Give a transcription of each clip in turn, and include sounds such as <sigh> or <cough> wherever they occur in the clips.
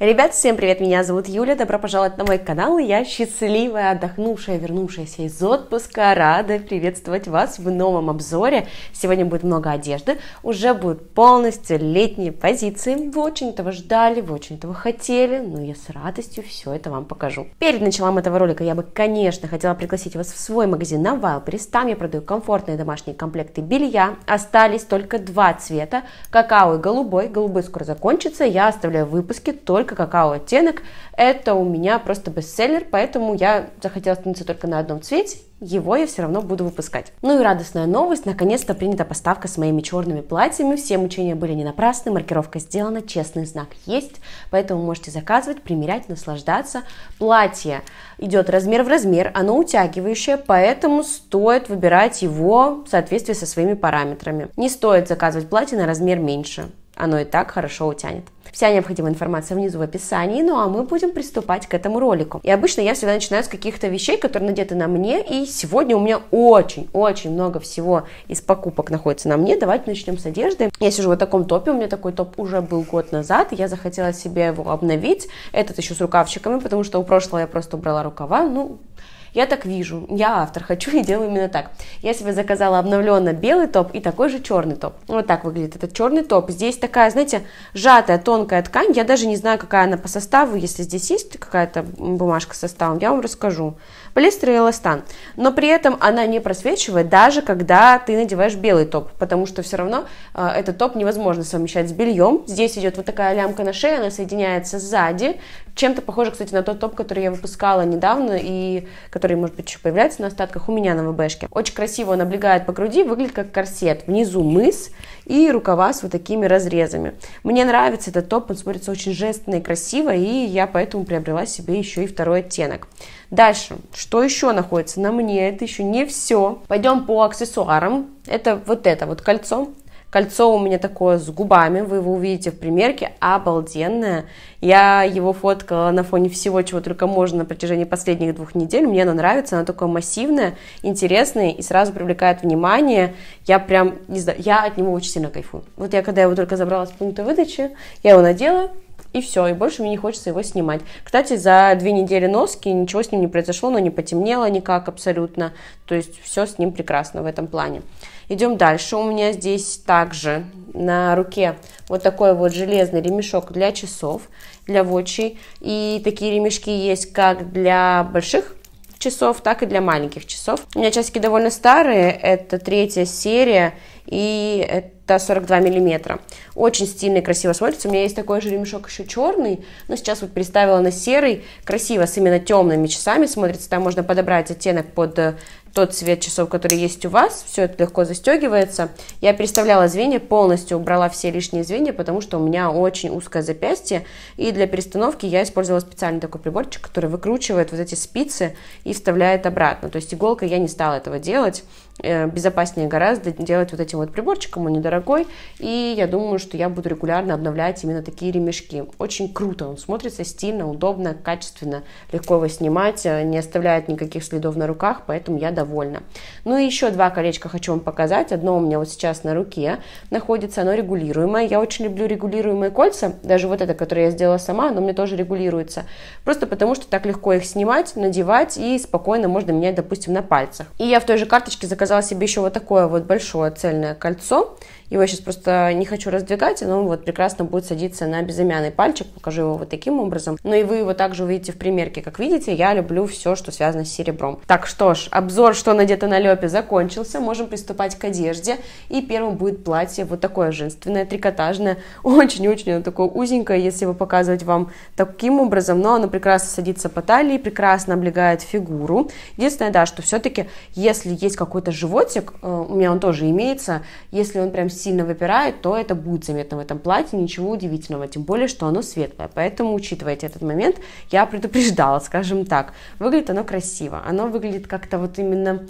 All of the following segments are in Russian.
Ребят, всем привет, меня зовут Юля, добро пожаловать на мой канал, я счастливая, отдохнувшая, вернувшаяся из отпуска, рада приветствовать вас в новом обзоре. Сегодня будет много одежды, уже будут полностью летние позиции, вы очень этого ждали, вы очень этого хотели, но я с радостью все это вам покажу. Перед началом этого ролика я бы, конечно, хотела пригласить вас в свой магазин на Wildberries, там я продаю комфортные домашние комплекты белья, остались только два цвета, какао и голубой, голубой скоро закончится, я оставляю выпуски только только какао оттенок. Это у меня просто бестселлер, поэтому я захотела остановиться только на одном цвете. Его я все равно буду выпускать. Ну и радостная новость, наконец-то принята поставка с моими черными платьями. Все мучения были не напрасны, маркировка сделана, честный знак есть, поэтому можете заказывать, примерять, наслаждаться. Платье идет размер в размер, оно утягивающее, поэтому стоит выбирать его в соответствии со своими параметрами. Не стоит заказывать платье на размер меньше оно и так хорошо утянет. Вся необходимая информация внизу в описании, ну а мы будем приступать к этому ролику. И обычно я всегда начинаю с каких-то вещей, которые надеты на мне, и сегодня у меня очень-очень много всего из покупок находится на мне. Давайте начнем с одежды. Я сижу в таком топе, у меня такой топ уже был год назад, я захотела себе его обновить, этот еще с рукавчиками, потому что у прошлого я просто убрала рукава, ну, я так вижу, я автор, хочу и делаю именно так. Я себе заказала обновленно белый топ и такой же черный топ. Вот так выглядит этот черный топ. Здесь такая, знаете, сжатая тонкая ткань. Я даже не знаю, какая она по составу. Если здесь есть какая-то бумажка с составом, я вам расскажу. Полиэстер и эластан. Но при этом она не просвечивает, даже когда ты надеваешь белый топ, потому что все равно э, этот топ невозможно совмещать с бельем. Здесь идет вот такая лямка на шее, она соединяется сзади. Чем-то похоже, кстати, на тот топ, который я выпускала недавно и который, может быть, еще появляется на остатках у меня на ВБшке. Очень красиво он облегает по груди, выглядит как корсет. Внизу мыс и рукава с вот такими разрезами. Мне нравится этот топ, он смотрится очень женственно и красиво, и я поэтому приобрела себе еще и второй оттенок. Дальше, что еще находится на мне, это еще не все. Пойдем по аксессуарам. Это вот это вот кольцо, Кольцо у меня такое с губами, вы его увидите в примерке, обалденное. Я его фоткала на фоне всего, чего только можно на протяжении последних двух недель. Мне оно нравится, оно такое массивное, интересное и сразу привлекает внимание. Я прям, не знаю, я от него очень сильно кайфую. Вот я когда его только забрала с пункта выдачи, я его надела, и все, и больше мне не хочется его снимать. Кстати, за две недели носки ничего с ним не произошло, но не потемнело никак абсолютно, то есть все с ним прекрасно в этом плане. Идем дальше. У меня здесь также на руке вот такой вот железный ремешок для часов, для вотчей. И такие ремешки есть как для больших часов, так и для маленьких часов. У меня часики довольно старые, это третья серия, и это 42 миллиметра. Очень стильно и красиво смотрится. У меня есть такой же ремешок еще черный, но сейчас вот переставила на серый. Красиво, с именно темными часами смотрится. Там можно подобрать оттенок под э, тот цвет часов, который есть у вас. Все это легко застегивается. Я переставляла звенья, полностью убрала все лишние звенья, потому что у меня очень узкое запястье. И для перестановки я использовала специальный такой приборчик, который выкручивает вот эти спицы и вставляет обратно. То есть иголкой я не стала этого делать. Э, безопаснее гораздо делать вот этим вот приборчиком, он недорогой, и я думаю, что я буду регулярно обновлять именно такие ремешки. Очень круто, он смотрится стильно, удобно, качественно, легко его снимать, э, не оставляет никаких следов на руках, поэтому я довольна. Ну и еще два колечка хочу вам показать, одно у меня вот сейчас на руке находится, оно регулируемое, я очень люблю регулируемые кольца, даже вот это, которое я сделала сама, оно мне тоже регулируется, просто потому что так легко их снимать, надевать и спокойно можно менять, допустим, на пальцах. И я в той же карточке заказала заказала себе еще вот такое вот большое цельное кольцо. Его сейчас просто не хочу раздвигать, но вот прекрасно будет садиться на безымянный пальчик. Покажу его вот таким образом. Ну и вы его также увидите в примерке. Как видите, я люблю все, что связано с серебром. Так что ж, обзор, что надето на лепе, закончился. Можем приступать к одежде. И первым будет платье вот такое женственное, трикотажное. <laughs> Очень-очень такое узенькое, если его показывать вам таким образом. Но оно прекрасно садится по талии, прекрасно облегает фигуру. Единственное, да, что все-таки, если есть какой-то животик, э, у меня он тоже имеется, если он прям сильно выпирает, то это будет заметно в этом платье, ничего удивительного, тем более, что оно светлое. Поэтому учитывайте этот момент, я предупреждала, скажем так. Выглядит оно красиво, оно выглядит как-то вот именно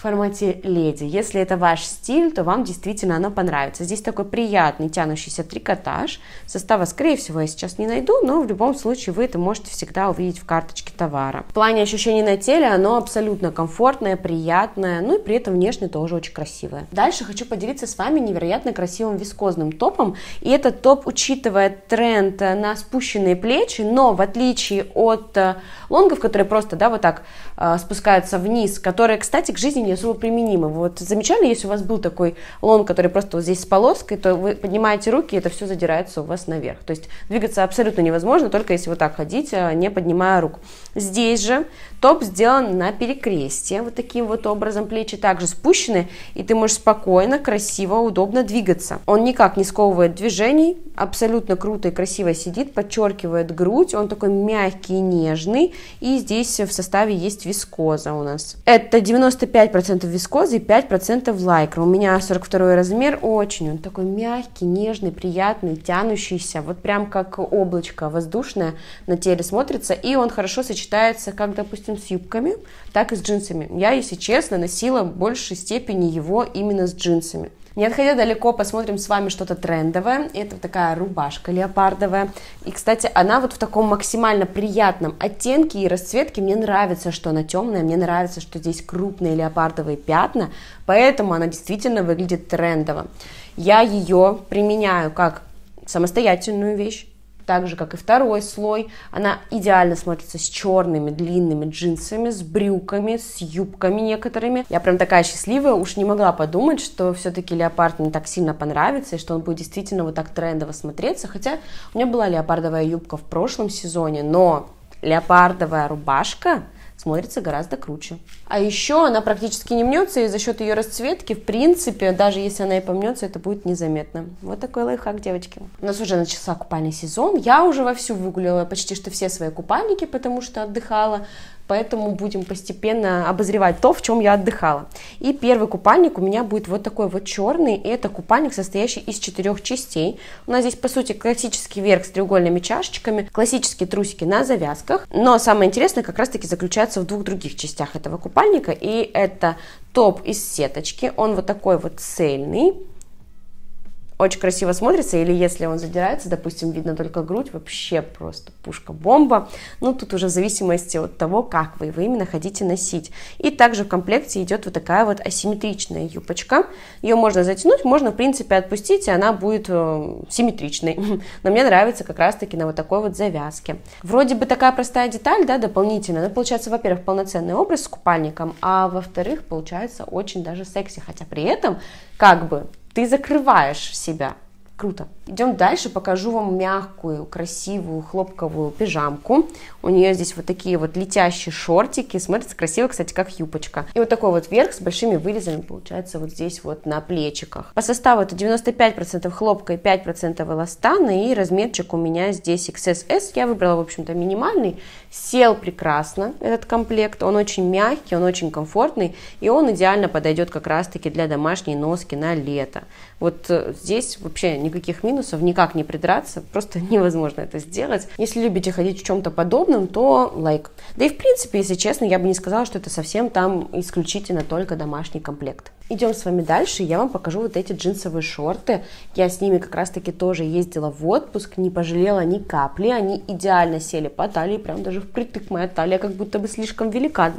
формате леди. Если это ваш стиль, то вам действительно оно понравится. Здесь такой приятный тянущийся трикотаж. Состава, скорее всего, я сейчас не найду, но в любом случае вы это можете всегда увидеть в карточке товара. В плане ощущений на теле оно абсолютно комфортное, приятное, ну и при этом внешне тоже очень красивое. Дальше хочу поделиться с вами невероятно красивым вискозным топом. И этот топ учитывает тренд на спущенные плечи, но в отличие от э, лонгов, которые просто, да, вот так э, спускаются вниз, которые, кстати, к жизни не особо применимы. Вот замечали, если у вас был такой лонг, который просто вот здесь с полоской, то вы поднимаете руки, и это все задирается у вас наверх. То есть двигаться абсолютно невозможно, только если вот так ходить, э, не поднимая рук. Здесь же топ сделан на перекрестие, вот таким вот образом, плечи также спущены, и ты можешь спокойно, красиво, удобно двигаться. Он никак не сковывает движений, абсолютно круто и красиво сидит, подчеркивает грудь, он такой мягкий и нежный, и здесь в составе есть вискоза у нас. Это 95% вискозы и 5% лайкра. У меня 42 размер, очень он такой мягкий, нежный, приятный, тянущийся, вот прям как облачко воздушное на теле смотрится, и он хорошо сочетается как, допустим, с юбками, так и с джинсами. Я, если честно, носила в большей степени его именно с джинсами. Не отходя далеко, посмотрим с вами что-то трендовое. Это такая рубашка леопардовая. И, кстати, она вот в таком максимально приятном оттенке и расцветке. Мне нравится, что она темная, мне нравится, что здесь крупные леопардовые пятна, поэтому она действительно выглядит трендово. Я ее применяю как самостоятельную вещь, так же, как и второй слой. Она идеально смотрится с черными длинными джинсами, с брюками, с юбками некоторыми. Я прям такая счастливая, уж не могла подумать, что все-таки леопард мне так сильно понравится, и что он будет действительно вот так трендово смотреться. Хотя у меня была леопардовая юбка в прошлом сезоне, но леопардовая рубашка смотрится гораздо круче. А еще она практически не мнется, и за счет ее расцветки, в принципе, даже если она и помнется, это будет незаметно. Вот такой лайфхак, девочки. У нас уже начался купальный сезон. Я уже вовсю выгуляла почти что все свои купальники, потому что отдыхала поэтому будем постепенно обозревать то, в чем я отдыхала. И первый купальник у меня будет вот такой вот черный, и это купальник, состоящий из четырех частей. У нас здесь, по сути, классический верх с треугольными чашечками, классические трусики на завязках, но самое интересное как раз-таки заключается в двух других частях этого купальника, и это топ из сеточки, он вот такой вот цельный, очень красиво смотрится, или если он задирается, допустим, видно только грудь, вообще просто пушка-бомба. Ну, тут уже в зависимости от того, как вы его именно хотите носить. И также в комплекте идет вот такая вот асимметричная юбочка. Ее можно затянуть, можно, в принципе, отпустить, и она будет э, симметричной. <laughs> Но мне нравится как раз-таки на вот такой вот завязке. Вроде бы такая простая деталь, да, дополнительная, но получается, во-первых, полноценный образ с купальником, а во-вторых, получается очень даже секси, хотя при этом как бы ты закрываешь себя. Круто. Идем дальше, покажу вам мягкую, красивую хлопковую пижамку. У нее здесь вот такие вот летящие шортики, смотрится красиво, кстати, как юбочка. И вот такой вот верх с большими вырезами получается вот здесь вот на плечиках. По составу это 95% хлопка и 5% эластана, и размерчик у меня здесь XSS. Я выбрала, в общем-то, минимальный. Сел прекрасно этот комплект, он очень мягкий, он очень комфортный, и он идеально подойдет как раз-таки для домашней носки на лето. Вот э, здесь вообще никаких минусов, никак не придраться, просто <laughs> невозможно это сделать. Если любите ходить в чем-то подобном, то лайк. Да и в принципе, если честно, я бы не сказала, что это совсем там исключительно только домашний комплект. Идем с вами дальше, я вам покажу вот эти джинсовые шорты. Я с ними как раз-таки тоже ездила в отпуск, не пожалела ни капли. Они идеально сели по талии, прям даже впритык моя талия как будто бы слишком велика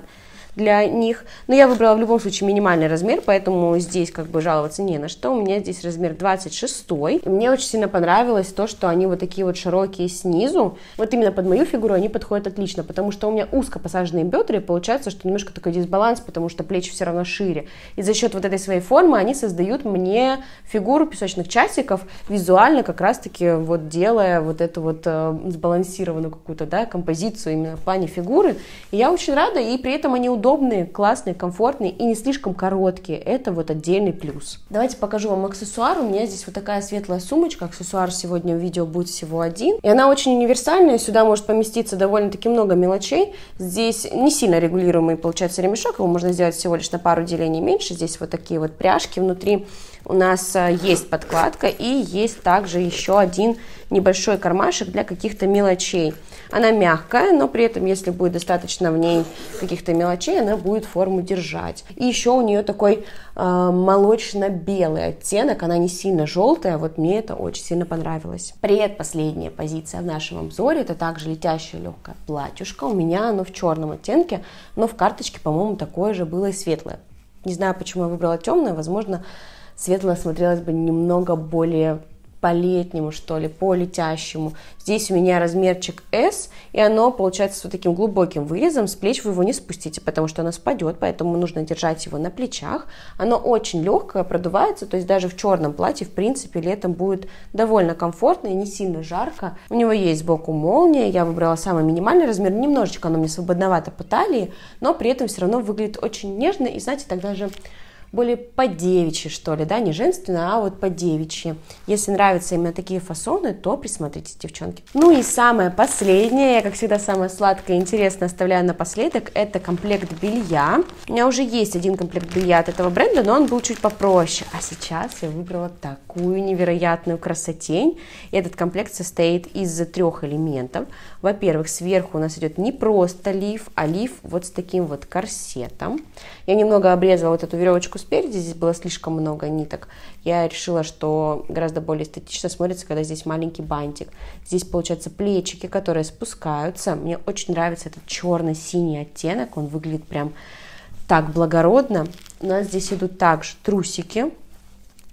для них. Но я выбрала в любом случае минимальный размер, поэтому здесь как бы жаловаться не на что. У меня здесь размер 26. И мне очень сильно понравилось то, что они вот такие вот широкие снизу. Вот именно под мою фигуру они подходят отлично, потому что у меня узко посаженные бедра, и получается, что немножко такой дисбаланс, потому что плечи все равно шире. И за счет вот этой своей формы они создают мне фигуру песочных часиков, визуально как раз-таки вот делая вот эту вот э, сбалансированную какую-то, да, композицию именно в плане фигуры. И я очень рада, и при этом они удобны удобные, классные, комфортные и не слишком короткие. Это вот отдельный плюс. Давайте покажу вам аксессуар. У меня здесь вот такая светлая сумочка. Аксессуар сегодня в видео будет всего один. И она очень универсальная. Сюда может поместиться довольно-таки много мелочей. Здесь не сильно регулируемый получается ремешок. Его можно сделать всего лишь на пару делений меньше. Здесь вот такие вот пряжки внутри. У нас э, есть подкладка и есть также еще один небольшой кармашек для каких-то мелочей. Она мягкая, но при этом, если будет достаточно в ней каких-то мелочей, она будет форму держать. И еще у нее такой э, молочно-белый оттенок, она не сильно желтая, вот мне это очень сильно понравилось. Предпоследняя позиция в нашем обзоре, это также летящая легкая платьюшка. У меня оно в черном оттенке, но в карточке, по-моему, такое же было и светлое. Не знаю, почему я выбрала темное, возможно, светлое смотрелось бы немного более по-летнему, что ли, по-летящему. Здесь у меня размерчик S, и оно получается с вот таким глубоким вырезом. С плеч вы его не спустите, потому что оно спадет, поэтому нужно держать его на плечах. Оно очень легкое, продувается, то есть даже в черном платье, в принципе, летом будет довольно комфортно и не сильно жарко. У него есть сбоку молния, я выбрала самый минимальный размер, немножечко оно мне свободновато по талии, но при этом все равно выглядит очень нежно, и знаете, тогда же более по-девичьи, что ли, да, не женственно, а вот по-девичьи. Если нравятся именно такие фасоны, то присмотритесь, девчонки. Ну и самое последнее, я, как всегда, самое сладкое и интересное оставляю напоследок, это комплект белья. У меня уже есть один комплект белья от этого бренда, но он был чуть попроще. А сейчас я выбрала такую невероятную красотень. И этот комплект состоит из трех элементов. Во-первых, сверху у нас идет не просто лиф, а лиф вот с таким вот корсетом. Я немного обрезала вот эту веревочку спереди, здесь было слишком много ниток. Я решила, что гораздо более эстетично смотрится, когда здесь маленький бантик. Здесь, получается, плечики, которые спускаются. Мне очень нравится этот черно-синий оттенок, он выглядит прям так благородно. У нас здесь идут также трусики,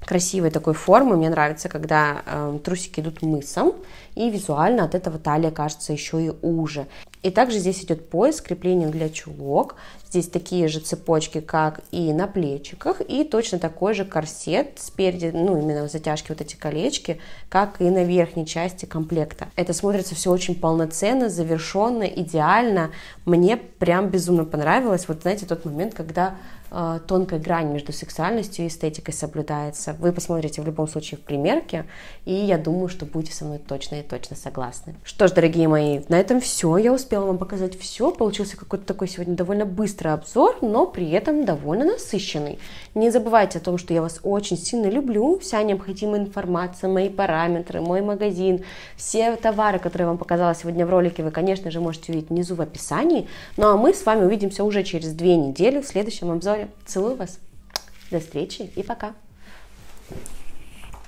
красивой такой формы. Мне нравится, когда э, трусики идут мысом, и визуально от этого талия кажется еще и уже. И также здесь идет пояс, крепление для чулок. Здесь такие же цепочки, как и на плечиках, и точно такой же корсет спереди, ну именно затяжки, вот эти колечки, как и на верхней части комплекта. Это смотрится все очень полноценно, завершенно, идеально. Мне прям безумно понравилось. Вот знаете, тот момент, когда тонкая грань между сексуальностью и эстетикой соблюдается. Вы посмотрите в любом случае в примерке, и я думаю, что будете со мной точно и точно согласны. Что ж, дорогие мои, на этом все. Я успела вам показать все. Получился какой-то такой сегодня довольно быстрый обзор, но при этом довольно насыщенный. Не забывайте о том, что я вас очень сильно люблю. Вся необходимая информация, мои параметры, мой магазин, все товары, которые я вам показала сегодня в ролике, вы, конечно же, можете увидеть внизу в описании. Ну а мы с вами увидимся уже через две недели в следующем обзоре. Целую вас. До встречи и пока.